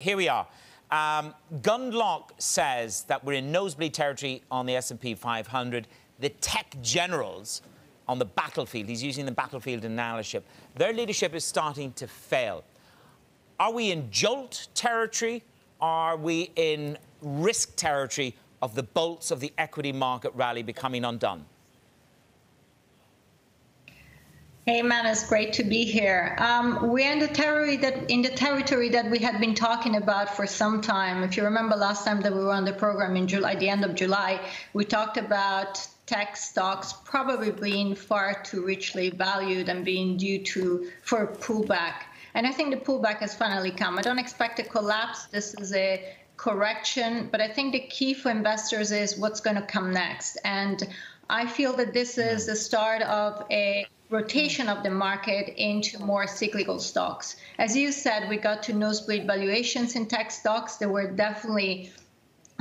Here we are. Um, Gundlach says that we're in nosebleed territory on the S&P 500. The tech generals on the battlefield, he's using the battlefield analogy, their leadership is starting to fail. Are we in jolt territory? Are we in risk territory of the bolts of the equity market rally becoming undone? Hey man, it's great to be here. Um, we're in the territory that in the territory that we had been talking about for some time. If you remember last time that we were on the program in July, the end of July, we talked about tech stocks probably being far too richly valued and being due to for pullback. And I think the pullback has finally come. I don't expect a collapse. This is a correction, but I think the key for investors is what's going to come next. And I feel that this is the start of a rotation of the market into more cyclical stocks. As you said, we got to nosebleed valuations in tech stocks. They were definitely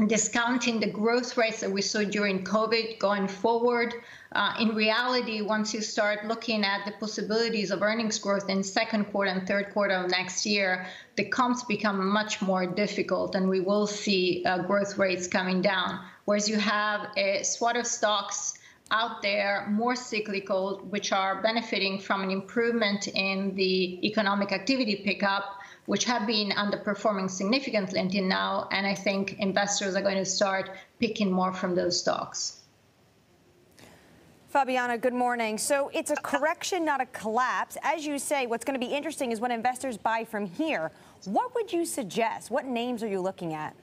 discounting the growth rates that we saw during COVID going forward. Uh, in reality, once you start looking at the possibilities of earnings growth in second quarter and third quarter of next year, the comps become much more difficult, and we will see uh, growth rates coming down. Whereas you have a swath of stocks out there more cyclical, which are benefiting from an improvement in the economic activity pickup, which have been underperforming significantly until now. And I think investors are going to start picking more from those stocks. Fabiana, good morning. So it's a correction, not a collapse. As you say, what's going to be interesting is when investors buy from here. What would you suggest? What names are you looking at?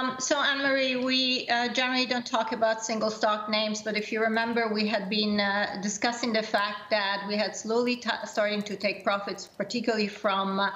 Um, so, Annmarie, we uh, generally don't talk about single stock names, but if you remember, we had been uh, discussing the fact that we had slowly starting to take profits, particularly from uh,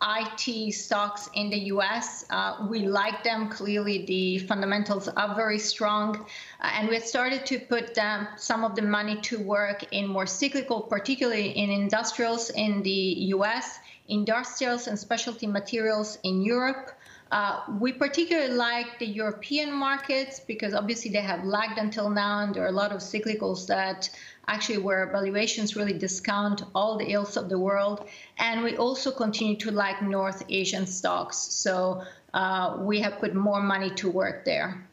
IT stocks in the US. Uh, we like them. Clearly, the fundamentals are very strong. Uh, and we had started to put um, some of the money to work in more cyclical, particularly in industrials in the US, industrials and specialty materials in Europe. Uh, we particularly like the European markets because obviously they have lagged until now, and there are a lot of cyclicals that actually where valuations really discount all the ills of the world. And we also continue to like North Asian stocks. So uh, we have put more money to work there.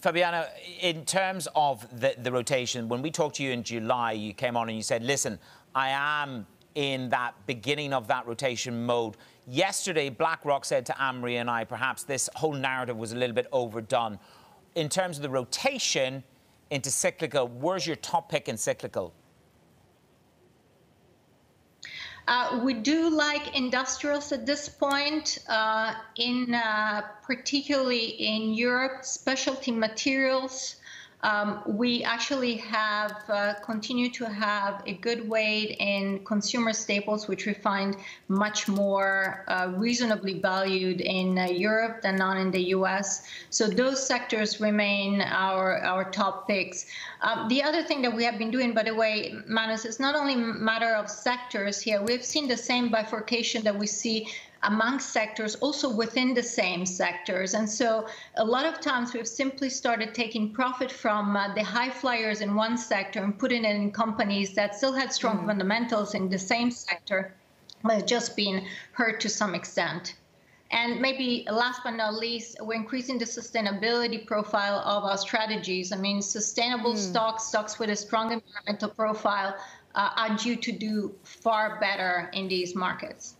Fabiana, in terms of the, the rotation, when we talked to you in July, you came on and you said, listen, I am in that beginning of that rotation mode. Yesterday, BlackRock said to Annmarie and I, perhaps this whole narrative was a little bit overdone. In terms of the rotation into cyclical, where's your top pick in cyclical? Uh, we do like industrials at this point, uh, in uh, particularly in Europe, specialty materials. Um, we actually have uh, continued to have a good weight in consumer staples, which we find much more uh, reasonably valued in uh, Europe than not in the U.S. So those sectors remain our our top picks. Um, the other thing that we have been doing, by the way, Manus, is not only matter of sectors here. We've seen the same bifurcation that we see among sectors, also within the same sectors. And so a lot of times we've simply started taking profit from uh, the high flyers in one sector and putting it in companies that still had strong mm. fundamentals in the same sector, but just been hurt to some extent. And maybe last but not least, we're increasing the sustainability profile of our strategies. I mean, sustainable mm. stocks, stocks with a strong environmental profile, uh, are due to do far better in these markets.